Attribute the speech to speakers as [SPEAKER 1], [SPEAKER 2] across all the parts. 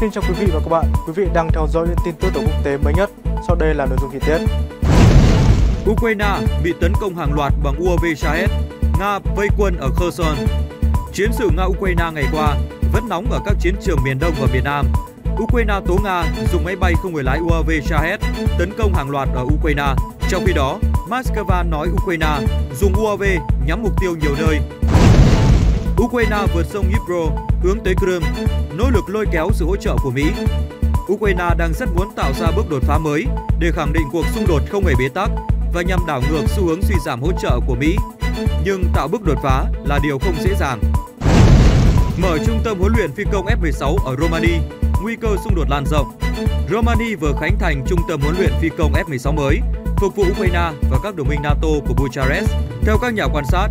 [SPEAKER 1] Xin chào quý vị và các bạn. Quý vị đang theo dõi những tin tức ở quốc tế mới nhất. Sau đây là nội dung chi tiết.
[SPEAKER 2] Ukraine bị tấn công hàng loạt bằng UAV Shahed. Nga vây quân ở Kherson. Chiến sự Nga-Ukraine ngày qua vẫn nóng ở các chiến trường miền Đông và miền Nam. Ukraine tố Nga dùng máy bay không người lái UAV Shahed tấn công hàng loạt ở Ukraine. Trong khi đó, Moscow nói Ukraine dùng UAV nhắm mục tiêu nhiều nơi. Ukraine vượt sông Dnipro hướng tới Crimea, nỗ lực lôi kéo sự hỗ trợ của Mỹ. Ukraine đang rất muốn tạo ra bước đột phá mới để khẳng định cuộc xung đột không hề bế tắc và nhằm đảo ngược xu hướng suy giảm hỗ trợ của Mỹ. Nhưng tạo bước đột phá là điều không dễ dàng. Mở trung tâm huấn luyện phi công F-16 ở Romania, nguy cơ xung đột lan rộng. Romania vừa khánh thành trung tâm huấn luyện phi công F-16 mới, phục vụ Ukraine và các đồng minh NATO của Bucharest. Theo các nhà quan sát,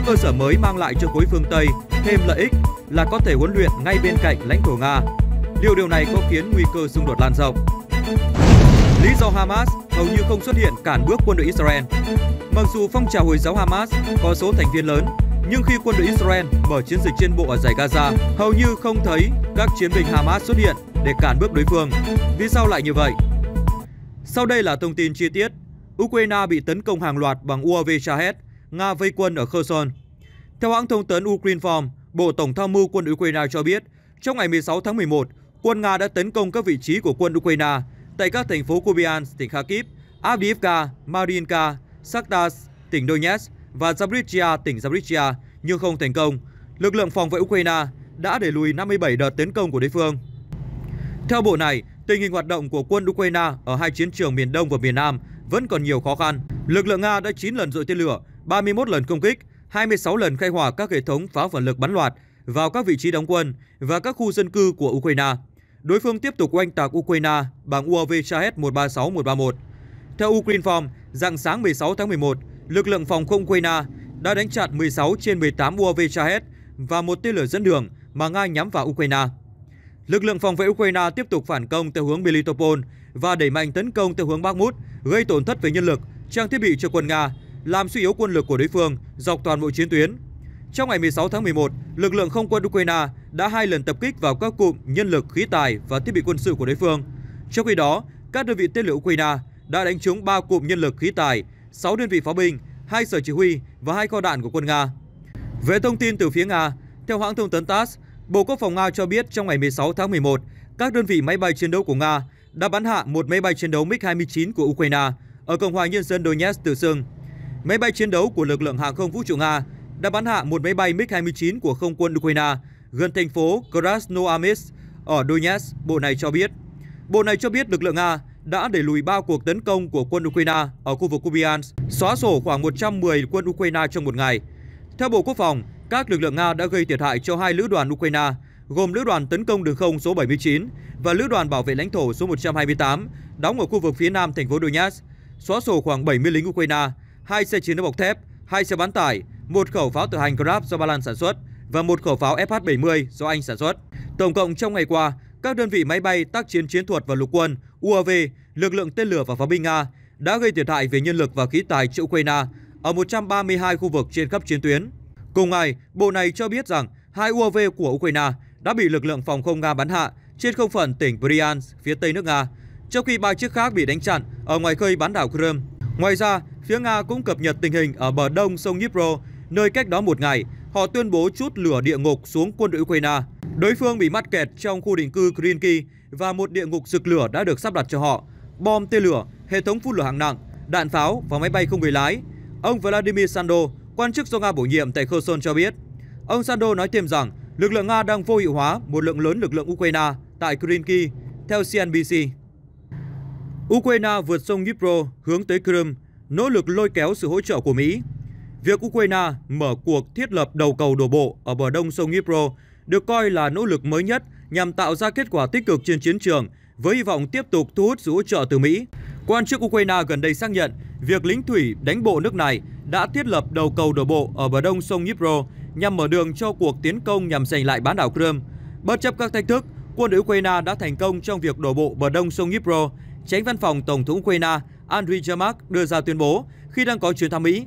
[SPEAKER 2] các cơ sở mới mang lại cho khối phương Tây thêm lợi ích là có thể huấn luyện ngay bên cạnh lãnh thổ Nga. Điều điều này có khiến nguy cơ xung đột lan rộng. Lý do Hamas hầu như không xuất hiện cản bước quân đội Israel. Mặc dù phong trào Hồi giáo Hamas có số thành viên lớn, nhưng khi quân đội Israel mở chiến dịch trên bộ ở giải Gaza, hầu như không thấy các chiến binh Hamas xuất hiện để cản bước đối phương. Vì sao lại như vậy? Sau đây là thông tin chi tiết. Ukraine bị tấn công hàng loạt bằng UAV Shahed, Nga vây quân ở Kherson. Theo hãng thông tấn Ukrinform, Bộ Tổng tham mưu quân Ukraine cho biết, trong ngày 16 tháng 11, quân Nga đã tấn công các vị trí của quân Ukraine tại các thành phố Kupiansk, tỉnh Kharkiv, Avdiivka, Mariinka, Saktas, tỉnh Donetsk và Zaporizhia, tỉnh Zaporizhia nhưng không thành công. Lực lượng phòng vệ Ukraine đã đẩy lùi 57 đợt tấn công của đối phương. Theo bộ này, tình hình hoạt động của quân Ukraine ở hai chiến trường miền Đông và miền Nam vẫn còn nhiều khó khăn. Lực lượng Nga đã 9 lần dội tên lửa, 31 lần công kích, 26 lần khai hỏa các hệ thống pháo phản lực bắn loạt vào các vị trí đóng quân và các khu dân cư của Ukraine. Đối phương tiếp tục oanh tạc Ukraine bằng UAV Shahed 136, 131. Theo Ukrinform, dạng sáng 16 tháng 11, lực lượng phòng không Ukraine đã đánh chặn 16 trên 18 UAV Shahed và một tên lửa dẫn đường mà Nga nhắm vào Ukraine. Lực lượng phòng vệ Ukraine tiếp tục phản công theo hướng Melitopol và đẩy mạnh tấn công theo hướng Bakhmut, gây tổn thất về nhân lực, trang thiết bị cho quân Nga, làm suy yếu quân lực của đối phương dọc toàn bộ chiến tuyến. Trong ngày 16 tháng 11, lực lượng không quân Ukraine đã hai lần tập kích vào các cụm nhân lực, khí tài và thiết bị quân sự của đối phương. Trong khi đó, các đơn vị tên lửa Ukraine đã đánh trúng 3 cụm nhân lực khí tài, 6 đơn vị pháo binh, hai sở chỉ huy và hai kho đạn của quân Nga. Về thông tin từ phía Nga, theo hãng thông tấn TASS, Bộ Quốc phòng Nga cho biết trong ngày 16 tháng 11, các đơn vị máy bay chiến đấu của Nga đã bắn hạ một máy bay chiến đấu MiG-29 của Ukraine ở Cộng hòa Nhân dân Donetsk tự xưng. Máy bay chiến đấu của lực lượng hàng không vũ trụ Nga đã bắn hạ một máy bay MiG-29 của không quân Ukraine gần thành phố Krasnoarmeysk ở Donetsk, bộ này cho biết. Bộ này cho biết lực lượng Nga đã đẩy lùi 3 cuộc tấn công của quân Ukraine ở khu vực Kupiansk, xóa sổ khoảng 110 quân Ukraine trong một ngày. Theo Bộ Quốc phòng, các lực lượng Nga đã gây thiệt hại cho hai lữ đoàn Ukraine, gồm lữ đoàn tấn công đường không số 79 và lữ đoàn bảo vệ lãnh thổ số 128, đóng ở khu vực phía nam thành phố Donetsk, xóa sổ khoảng 70 lính Ukraine, hai xe chiến đấu bọc thép, hai xe bán tải, một khẩu pháo tự hành Grab do Ba Lan sản xuất và một khẩu pháo FH-70 do Anh sản xuất. Tổng cộng trong ngày qua, các đơn vị máy bay tác chiến chiến thuật và lục quân, UAV, lực lượng tên lửa và pháo binh Nga đã gây thiệt hại về nhân lực và khí tài cho Ukraine ở 132 khu vực trên khắp chiến tuyến. Cùng ngày, bộ này cho biết rằng hai UAV của Ukraine đã bị lực lượng phòng không Nga bắn hạ trên không phận tỉnh Bryansk, phía tây nước Nga, trong khi ba chiếc khác bị đánh chặn ở ngoài khơi bán đảo Crimea. Ngoài ra, phía Nga cũng cập nhật tình hình ở bờ đông sông Dnipro, nơi cách đó một ngày, họ tuyên bố chút lửa địa ngục xuống quân đội Ukraine. Đối phương bị mắc kẹt trong khu định cư Krinki và một địa ngục rực lửa đã được sắp đặt cho họ. Bom tên lửa, hệ thống phun lửa hạng nặng, đạn pháo và máy bay không người lái. Ông Vladimir Sando, quan chức do Nga bổ nhiệm tại Kherson cho biết. Ông Sando nói thêm rằng lực lượng Nga đang vô hiệu hóa một lượng lớn lực lượng Ukraine tại Krinki, theo CNBC. Ukraine vượt sông Dnipro hướng tới Crimea, nỗ lực lôi kéo sự hỗ trợ của Mỹ. Việc Ukraine mở cuộc thiết lập đầu cầu đổ bộ ở bờ đông sông Dnipro được coi là nỗ lực mới nhất nhằm tạo ra kết quả tích cực trên chiến trường với hy vọng tiếp tục thu hút sự hỗ trợ từ Mỹ. Quan chức Ukraine gần đây xác nhận việc lính thủy đánh bộ nước này đã thiết lập đầu cầu đổ bộ ở bờ đông sông Dnipro nhằm mở đường cho cuộc tiến công nhằm giành lại bán đảo Crimea. Bất chấp các thách thức, quân đội Ukraine đã thành công trong việc đổ bộ bờ đông sông Dnipro. Tránh văn phòng Tổng thống Ukraine Andriy Yermak đưa ra tuyên bố khi đang có chuyến thăm Mỹ.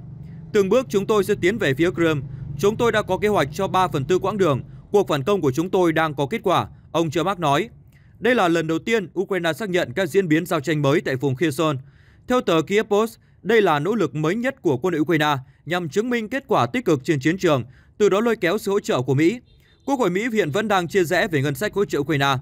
[SPEAKER 2] Từng bước chúng tôi sẽ tiến về phía Crimea. Chúng tôi đã có kế hoạch cho 3 phần tư quãng đường. Cuộc phản công của chúng tôi đang có kết quả, ông Yermak nói. Đây là lần đầu tiên Ukraine xác nhận các diễn biến giao tranh mới tại vùng Kherson. Theo tờ Kiev Post, đây là nỗ lực mới nhất của quân đội Ukraine nhằm chứng minh kết quả tích cực trên chiến trường, từ đó lôi kéo sự hỗ trợ của Mỹ. Quốc hội Mỹ hiện vẫn đang chia rẽ về ngân sách hỗ trợ Ukraine.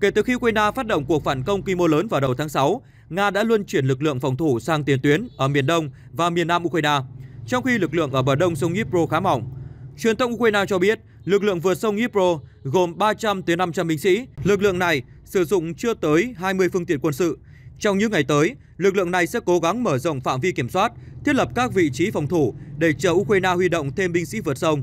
[SPEAKER 2] Kể từ khi Ukraine phát động cuộc phản công quy mô lớn vào đầu tháng 6, Nga đã luân chuyển lực lượng phòng thủ sang tiền tuyến ở miền Đông và miền Nam Ukraine, trong khi lực lượng ở bờ đông sông Dnipro khá mỏng. Truyền thông Ukraine cho biết, lực lượng vượt sông Dnipro gồm 300 tới 500 binh sĩ. Lực lượng này sử dụng chưa tới 20 phương tiện quân sự. Trong những ngày tới, lực lượng này sẽ cố gắng mở rộng phạm vi kiểm soát, thiết lập các vị trí phòng thủ để chờ Ukraine huy động thêm binh sĩ vượt sông.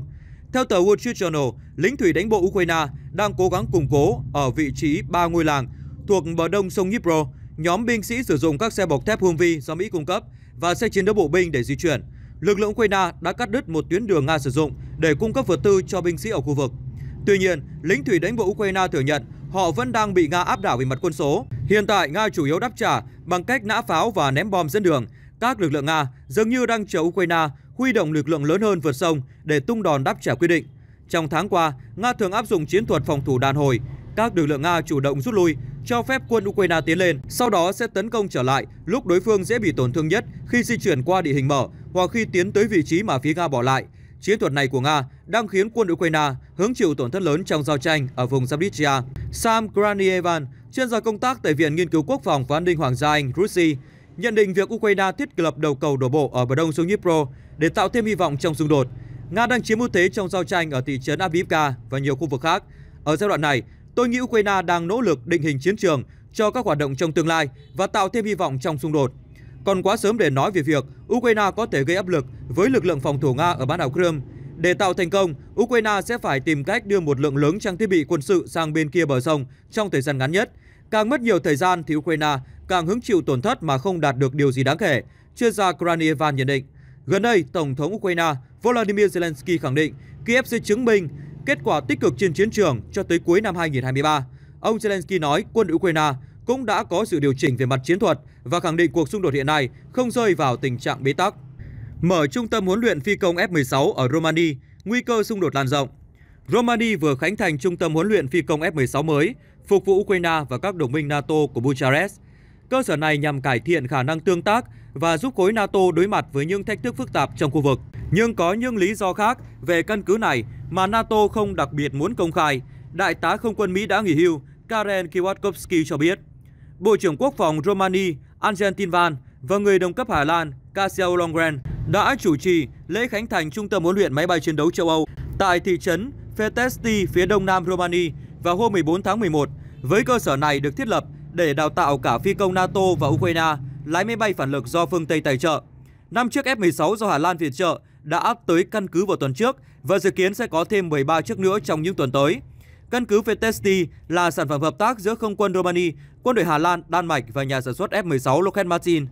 [SPEAKER 2] Theo tờ Wall Street Journal, lính thủy đánh bộ Ukraine đang cố gắng củng cố ở vị trí ba ngôi làng thuộc bờ đông sông Dnipro. Nhóm binh sĩ sử dụng các xe bọc thép Humvee do Mỹ cung cấp và xe chiến đấu bộ binh để di chuyển. Lực lượng Ukraine đã cắt đứt một tuyến đường Nga sử dụng để cung cấp vật tư cho binh sĩ ở khu vực. Tuy nhiên, lính thủy đánh bộ Ukraine thừa nhận họ vẫn đang bị Nga áp đảo về mặt quân số. Hiện tại, Nga chủ yếu đáp trả bằng cách nã pháo và ném bom dẫn đường. Các lực lượng Nga dường như đang chờ Ukraine huy động lực lượng lớn hơn vượt sông để tung đòn đáp trả quy định. Trong tháng qua, Nga thường áp dụng chiến thuật phòng thủ đàn hồi. Các lực lượng Nga chủ động rút lui, cho phép quân Ukraine tiến lên, sau đó sẽ tấn công trở lại lúc đối phương dễ bị tổn thương nhất khi di chuyển qua địa hình mở hoặc khi tiến tới vị trí mà phía Nga bỏ lại. Chiến thuật này của Nga đang khiến quân Ukraine hứng chịu tổn thất lớn trong giao tranh ở vùng Zaporizhia. Sam Granievan, chuyên gia công tác tại Viện Nghiên cứu Quốc phòng và An ninh Hoàng gia Anh, Russia, nhận định việc Ukraine thiết lập đầu cầu đổ bộ ở bờ đông sông Dnipro để tạo thêm hy vọng trong xung đột. Nga đang chiếm ưu thế trong giao tranh ở thị trấn Avdiivka và nhiều khu vực khác. Ở giai đoạn này, tôi nghĩ Ukraine đang nỗ lực định hình chiến trường cho các hoạt động trong tương lai và tạo thêm hy vọng trong xung đột. Còn quá sớm để nói về việc Ukraine có thể gây áp lực với lực lượng phòng thủ Nga ở bán đảo Crimea. Để tạo thành công, Ukraine sẽ phải tìm cách đưa một lượng lớn trang thiết bị quân sự sang bên kia bờ sông trong thời gian ngắn nhất. Càng mất nhiều thời gian thì Ukraine càng hứng chịu tổn thất mà không đạt được điều gì đáng kể, chuyên gia Kranievan nhận định. Gần đây, Tổng thống Ukraine Volodymyr Zelensky khẳng định Kiev sẽ chứng minh kết quả tích cực trên chiến trường cho tới cuối năm 2023. Ông Zelensky nói quân Ukraine cũng đã có sự điều chỉnh về mặt chiến thuật và khẳng định cuộc xung đột hiện nay không rơi vào tình trạng bế tắc. Mở trung tâm huấn luyện phi công F-16 ở Romania, nguy cơ xung đột lan rộng. Romania vừa khánh thành trung tâm huấn luyện phi công F-16 mới, phục vụ Ukraine và các đồng minh NATO của Bucharest. Cơ sở này nhằm cải thiện khả năng tương tác và giúp khối NATO đối mặt với những thách thức phức tạp trong khu vực. Nhưng có những lý do khác về căn cứ này mà NATO không đặc biệt muốn công khai. Đại tá không quân Mỹ đã nghỉ hưu, Karen Kiwatkowski cho biết. Bộ trưởng Quốc phòng Romania Argentin Van và người đồng cấp Hà Lan Kasia Longren đã chủ trì lễ khánh thành trung tâm huấn luyện máy bay chiến đấu châu Âu tại thị trấn Fetesti phía đông nam Romania vào hôm 14 tháng 11. Với cơ sở này được thiết lập để đào tạo cả phi công NATO và Ukraine lái máy bay phản lực do phương Tây tài trợ. Năm chiếc F-16 do Hà Lan viện trợ đã tới căn cứ vào tuần trước và dự kiến sẽ có thêm 13 chiếc nữa trong những tuần tới. Căn cứ Fetesti là sản phẩm hợp tác giữa không quân Romania, quân đội Hà Lan, Đan Mạch và nhà sản xuất F-16 Lockheed Martin.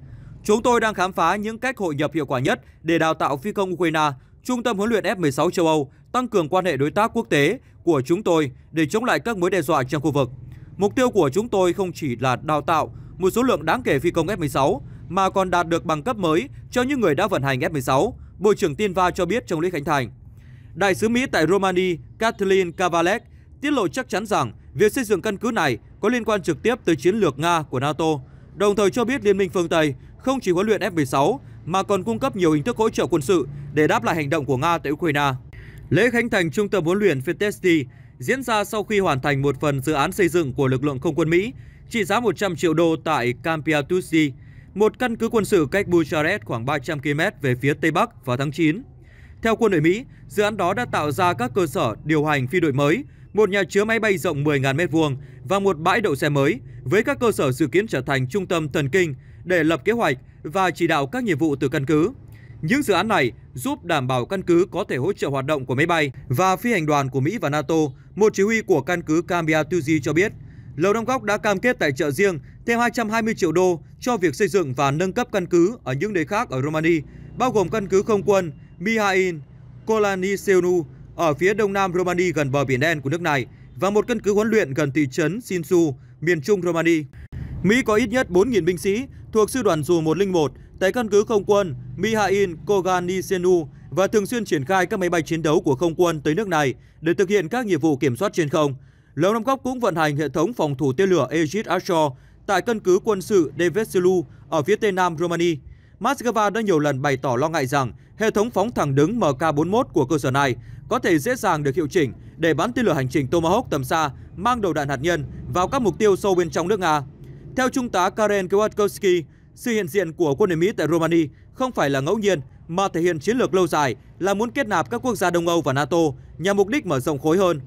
[SPEAKER 2] Chúng tôi đang khám phá những cách hội nhập hiệu quả nhất để đào tạo phi công Ukraine, trung tâm huấn luyện F-16 châu Âu, tăng cường quan hệ đối tác quốc tế của chúng tôi để chống lại các mối đe dọa trong khu vực. Mục tiêu của chúng tôi không chỉ là đào tạo một số lượng đáng kể phi công F-16 mà còn đạt được bằng cấp mới cho những người đã vận hành F-16, Bộ trưởng Tinva cho biết trong lễ khánh thành. Đại sứ Mỹ tại Romania Kathleen Kavalek tiết lộ chắc chắn rằng việc xây dựng căn cứ này có liên quan trực tiếp tới chiến lược Nga của NATO, đồng thời cho biết Liên minh phương Tây không chỉ huấn luyện F-16 mà còn cung cấp nhiều hình thức hỗ trợ quân sự để đáp lại hành động của Nga tại Ukraine. Lễ khánh thành trung tâm huấn luyện Fetesti diễn ra sau khi hoàn thành một phần dự án xây dựng của lực lượng không quân Mỹ trị giá 100 triệu đô tại Campiatusi, một căn cứ quân sự cách Bucharest khoảng 300 km về phía Tây Bắc vào tháng 9. Theo quân đội Mỹ, dự án đó đã tạo ra các cơ sở điều hành phi đội mới, một nhà chứa máy bay rộng 10.000 m2 và một bãi đậu xe mới với các cơ sở dự kiến trở thành trung tâm thần kinh để lập kế hoạch và chỉ đạo các nhiệm vụ từ căn cứ. Những dự án này giúp đảm bảo căn cứ có thể hỗ trợ hoạt động của máy bay và phi hành đoàn của Mỹ và NATO. Một chỉ huy của căn cứ Cambia Tuzi cho biết, Lầu Năm Góc đã cam kết tài trợ riêng thêm 220 triệu đô cho việc xây dựng và nâng cấp căn cứ ở những nơi khác ở Romania, bao gồm căn cứ không quân Mihail Kolaniseanu ở phía đông nam Romania gần bờ biển đen của nước này và một căn cứ huấn luyện gần thị trấn Sinsu, miền trung Romania. Mỹ có ít nhất 4.000 binh sĩ thuộc sư đoàn dù 101 tại căn cứ không quân Mihail Koganisenu và thường xuyên triển khai các máy bay chiến đấu của không quân tới nước này để thực hiện các nhiệm vụ kiểm soát trên không. Lầu Năm Góc cũng vận hành hệ thống phòng thủ tên lửa Aegis Ashore tại căn cứ quân sự Deveselu ở phía tây nam Romania. Moscow đã nhiều lần bày tỏ lo ngại rằng hệ thống phóng thẳng đứng MK-41 của cơ sở này có thể dễ dàng được hiệu chỉnh để bắn tên lửa hành trình Tomahawk tầm xa mang đầu đạn hạt nhân vào các mục tiêu sâu bên trong nước Nga. Theo Trung tá Karen Kwiatkowski, sự hiện diện của quân đội Mỹ tại Romania không phải là ngẫu nhiên mà thể hiện chiến lược lâu dài là muốn kết nạp các quốc gia Đông Âu và NATO nhằm mục đích mở rộng khối hơn.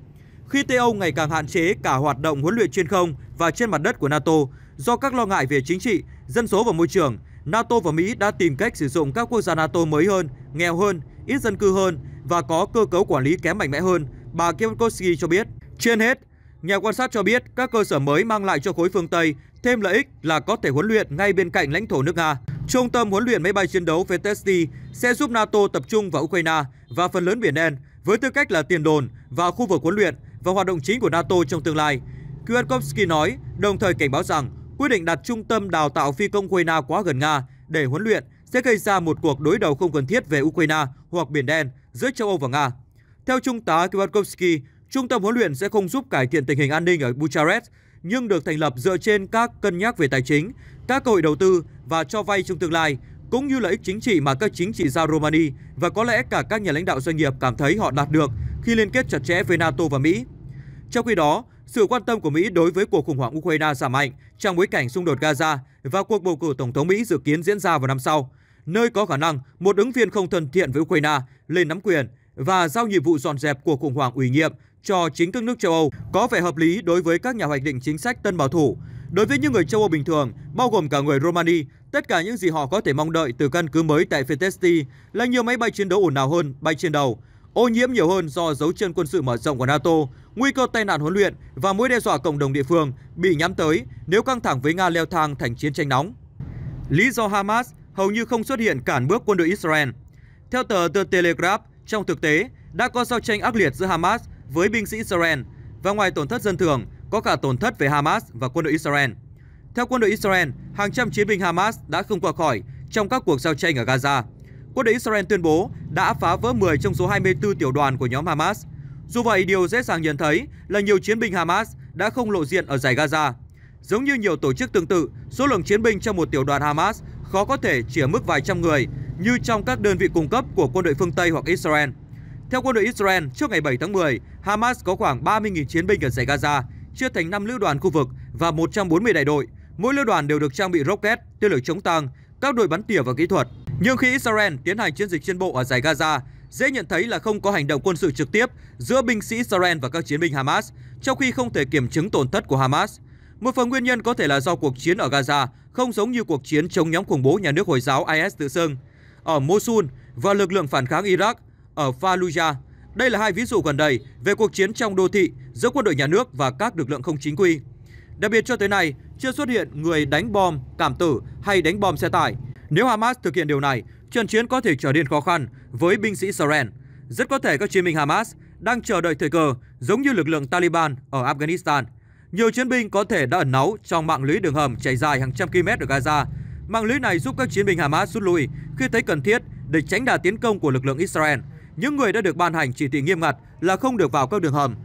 [SPEAKER 2] Khi Tây Âu ngày càng hạn chế cả hoạt động huấn luyện trên không và trên mặt đất của NATO do các lo ngại về chính trị, dân số và môi trường, NATO và Mỹ đã tìm cách sử dụng các quốc gia NATO mới hơn, nghèo hơn, ít dân cư hơn và có cơ cấu quản lý kém mạnh mẽ hơn, bà Kwiatkowski cho biết. Trên hết, nhà quan sát cho biết các cơ sở mới mang lại cho khối phương Tây thêm lợi ích là có thể huấn luyện ngay bên cạnh lãnh thổ nước Nga. Trung tâm huấn luyện máy bay chiến đấu VTSD sẽ giúp NATO tập trung vào Ukraine và phần lớn Biển Đen với tư cách là tiền đồn và khu vực huấn luyện và hoạt động chính của NATO trong tương lai. Kwiatkowski nói, đồng thời cảnh báo rằng quyết định đặt trung tâm đào tạo phi công Ukraine quá gần Nga để huấn luyện sẽ gây ra một cuộc đối đầu không cần thiết về Ukraine hoặc Biển Đen giữa châu Âu và Nga. Theo Trung tá Kwiatkowski, trung tâm huấn luyện sẽ không giúp cải thiện tình hình an ninh ở Bucharest, nhưng được thành lập dựa trên các cân nhắc về tài chính, các cơ hội đầu tư và cho vay trong tương lai, cũng như lợi ích chính trị mà các chính trị gia Romani và có lẽ cả các nhà lãnh đạo doanh nghiệp cảm thấy họ đạt được khi liên kết chặt chẽ với NATO và Mỹ. Trong khi đó, sự quan tâm của Mỹ đối với cuộc khủng hoảng Ukraine giảm mạnh trong bối cảnh xung đột Gaza và cuộc bầu cử tổng thống Mỹ dự kiến diễn ra vào năm sau, nơi có khả năng một ứng viên không thân thiện với Ukraine lên nắm quyền và giao nhiệm vụ dọn dẹp cuộc khủng hoảng ủy nhiệm cho chính các nước châu Âu có vẻ hợp lý đối với các nhà hoạch định chính sách tân bảo thủ. Đối với những người châu Âu bình thường, bao gồm cả người Romani, tất cả những gì họ có thể mong đợi từ căn cứ mới tại Fetesti là nhiều máy bay chiến đấu ổn nào hơn bay trên đầu, ô nhiễm nhiều hơn do dấu chân quân sự mở rộng của NATO, nguy cơ tai nạn huấn luyện và mối đe dọa cộng đồng địa phương bị nhắm tới nếu căng thẳng với Nga leo thang thành chiến tranh nóng. Lý do Hamas hầu như không xuất hiện cản bước quân đội Israel. Theo tờ The Telegraph, trong thực tế đã có giao tranh ác liệt giữa Hamas với binh sĩ Israel và ngoài tổn thất dân thường, có cả tổn thất về Hamas và quân đội Israel. Theo quân đội Israel, hàng trăm chiến binh Hamas đã không qua khỏi trong các cuộc giao tranh ở Gaza. Quân đội Israel tuyên bố đã phá vỡ 10 trong số 24 tiểu đoàn của nhóm Hamas. Dù vậy, điều dễ dàng nhận thấy là nhiều chiến binh Hamas đã không lộ diện ở giải Gaza. Giống như nhiều tổ chức tương tự, số lượng chiến binh trong một tiểu đoàn Hamas khó có thể chỉ ở mức vài trăm người như trong các đơn vị cung cấp của quân đội phương Tây hoặc Israel. Theo quân đội Israel, trước ngày 7 tháng 10, Hamas có khoảng 30.000 chiến binh ở giải Gaza, chia thành 5 lữ đoàn khu vực và 140 đại đội. Mỗi lữ đoàn đều được trang bị rocket, tên lửa chống tăng, các đội bắn tỉa và kỹ thuật. Nhưng khi Israel tiến hành chiến dịch trên bộ ở giải Gaza, dễ nhận thấy là không có hành động quân sự trực tiếp giữa binh sĩ Israel và các chiến binh Hamas, trong khi không thể kiểm chứng tổn thất của Hamas. Một phần nguyên nhân có thể là do cuộc chiến ở Gaza không giống như cuộc chiến chống nhóm khủng bố nhà nước Hồi giáo IS tự xưng ở Mosul và lực lượng phản kháng Iraq ở Fallujah. Đây là hai ví dụ gần đây về cuộc chiến trong đô thị giữa quân đội nhà nước và các lực lượng không chính quy. Đặc biệt cho tới nay, chưa xuất hiện người đánh bom, cảm tử hay đánh bom xe tải. Nếu Hamas thực hiện điều này, trận chiến có thể trở nên khó khăn với binh sĩ Israel. Rất có thể các chiến binh Hamas đang chờ đợi thời cơ giống như lực lượng Taliban ở Afghanistan. Nhiều chiến binh có thể đã ẩn náu trong mạng lưới đường hầm chạy dài hàng trăm km ở Gaza. Mạng lưới này giúp các chiến binh Hamas rút lui khi thấy cần thiết để tránh đà tiến công của lực lượng Israel. Những người đã được ban hành chỉ thị nghiêm ngặt là không được vào các đường hầm.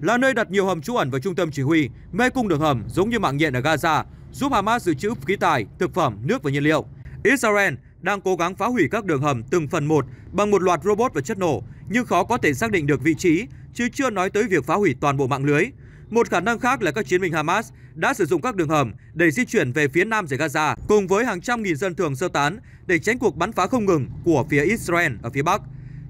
[SPEAKER 2] Là nơi đặt nhiều hầm trú ẩn và trung tâm chỉ huy, mê cung đường hầm giống như mạng nhện ở Gaza, giúp Hamas dự trữ khí tài, thực phẩm, nước và nhiên liệu. Israel đang cố gắng phá hủy các đường hầm từng phần một bằng một loạt robot và chất nổ, nhưng khó có thể xác định được vị trí, chứ chưa nói tới việc phá hủy toàn bộ mạng lưới. Một khả năng khác là các chiến binh Hamas đã sử dụng các đường hầm để di chuyển về phía nam giải Gaza cùng với hàng trăm nghìn dân thường sơ tán để tránh cuộc bắn phá không ngừng của phía Israel ở phía bắc.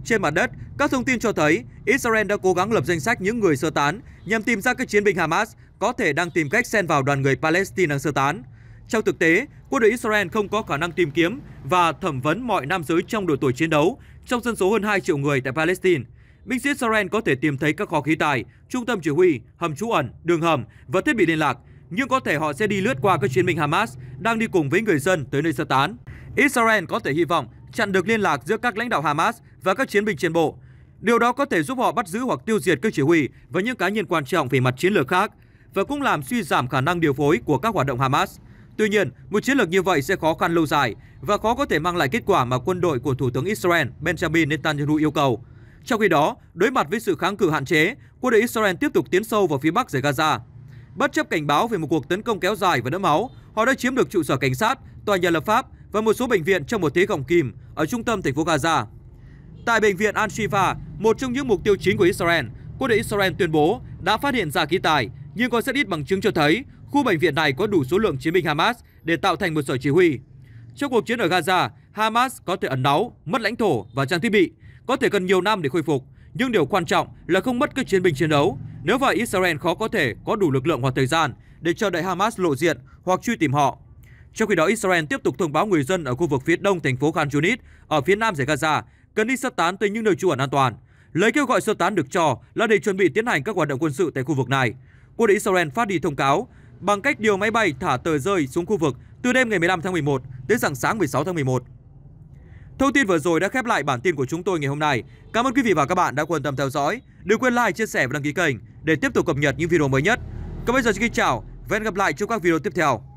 [SPEAKER 2] Trên mặt đất, các thông tin cho thấy Israel đã cố gắng lập danh sách những người sơ tán nhằm tìm ra các chiến binh Hamas có thể đang tìm cách xen vào đoàn người Palestine đang sơ tán. Trong thực tế, quân đội Israel không có khả năng tìm kiếm và thẩm vấn mọi nam giới trong độ tuổi chiến đấu trong dân số hơn 2 triệu người tại Palestine. Binh sĩ Israel có thể tìm thấy các kho khí tài, trung tâm chỉ huy, hầm trú ẩn, đường hầm và thiết bị liên lạc, nhưng có thể họ sẽ đi lướt qua các chiến binh Hamas đang đi cùng với người dân tới nơi sơ tán. Israel có thể hy vọng chặn được liên lạc giữa các lãnh đạo Hamas và các chiến binh trên bộ. Điều đó có thể giúp họ bắt giữ hoặc tiêu diệt các chỉ huy và những cá nhân quan trọng về mặt chiến lược khác và cũng làm suy giảm khả năng điều phối của các hoạt động Hamas. Tuy nhiên, một chiến lược như vậy sẽ khó khăn lâu dài và khó có thể mang lại kết quả mà quân đội của Thủ tướng Israel Benjamin Netanyahu yêu cầu. Trong khi đó, đối mặt với sự kháng cự hạn chế, quân đội Israel tiếp tục tiến sâu vào phía bắc giải Gaza. Bất chấp cảnh báo về một cuộc tấn công kéo dài và đẫm máu, họ đã chiếm được trụ sở cảnh sát, tòa nhà lập pháp và một số bệnh viện trong một thế gọng kìm ở trung tâm thành phố Gaza. Tại bệnh viện Al-Shifa, một trong những mục tiêu chính của Israel, quân đội Israel tuyên bố đã phát hiện ra khí tài, nhưng có rất ít bằng chứng cho thấy khu bệnh viện này có đủ số lượng chiến binh Hamas để tạo thành một sở chỉ huy. Trong cuộc chiến ở Gaza, Hamas có thể ẩn náu, mất lãnh thổ và trang thiết bị, có thể cần nhiều năm để khôi phục, nhưng điều quan trọng là không mất các chiến binh chiến đấu. Nếu vậy, Israel khó có thể có đủ lực lượng hoặc thời gian để chờ đợi Hamas lộ diện hoặc truy tìm họ. Trong khi đó, Israel tiếp tục thông báo người dân ở khu vực phía đông thành phố Khan Yunis ở phía nam giải Gaza cần đi sơ tán tới những nơi trú ẩn an toàn. Lời kêu gọi sơ tán được cho là để chuẩn bị tiến hành các hoạt động quân sự tại khu vực này. Quân đội Israel phát đi thông cáo bằng cách điều máy bay thả tờ rơi xuống khu vực từ đêm ngày 15 tháng 11 đến rạng sáng 16 tháng 11. Thông tin vừa rồi đã khép lại bản tin của chúng tôi ngày hôm nay. Cảm ơn quý vị và các bạn đã quan tâm theo dõi. Đừng quên like, chia sẻ và đăng ký kênh để tiếp tục cập nhật những video mới nhất. Còn bây giờ xin kính chào và hẹn gặp lại trong các video tiếp theo.